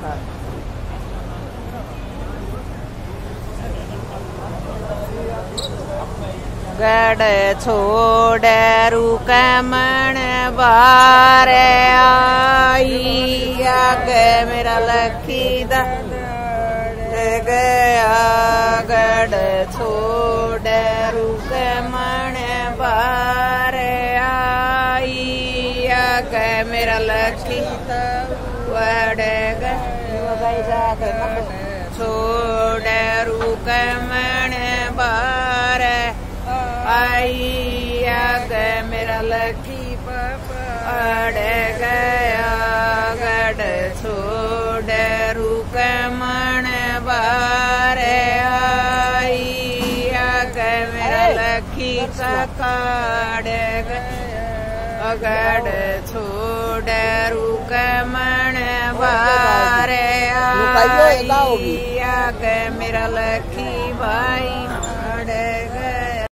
होता है गढ़ छोड़ रुकमण बार आईया गया मेरा लखी गया गड़ छोड़ रुकमण बार आईया गया मेरा लखी छोड़ रुक मन बार आई आग मेरा लखी पड़ गया गड़ छोड़ रुक मन बार आई आग मेरा लखी काड़ गया गड़ छोड़ I got me.